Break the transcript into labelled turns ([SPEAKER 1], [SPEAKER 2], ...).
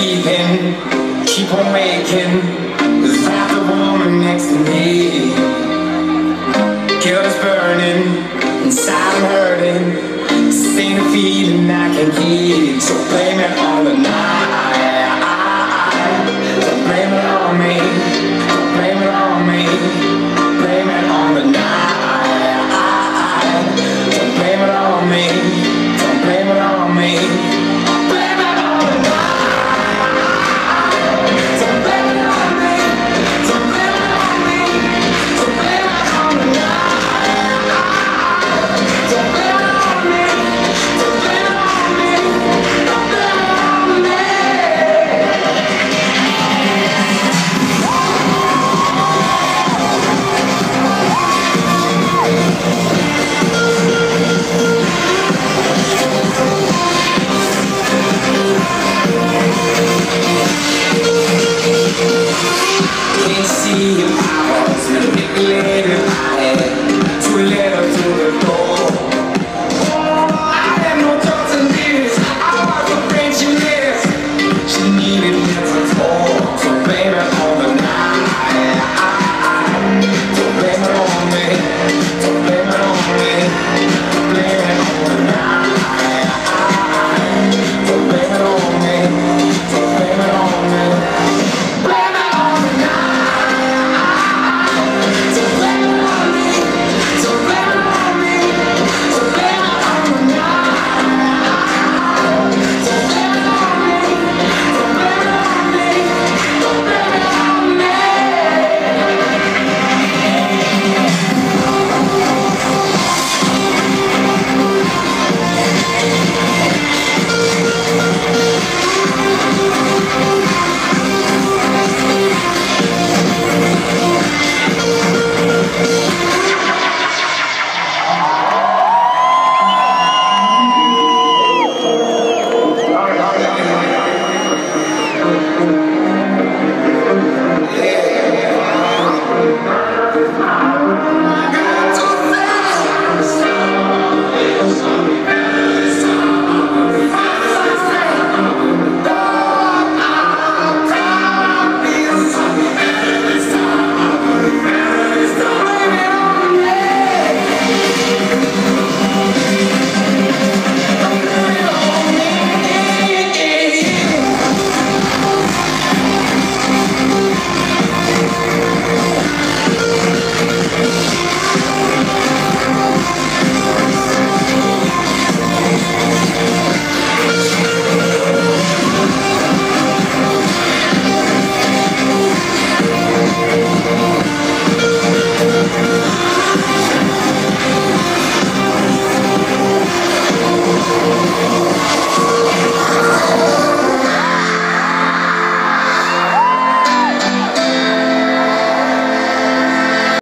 [SPEAKER 1] sleeping, keep on waking without the woman next to me. Guilt is burning, inside I'm hurting, this ain't a feeling I can keep. So play.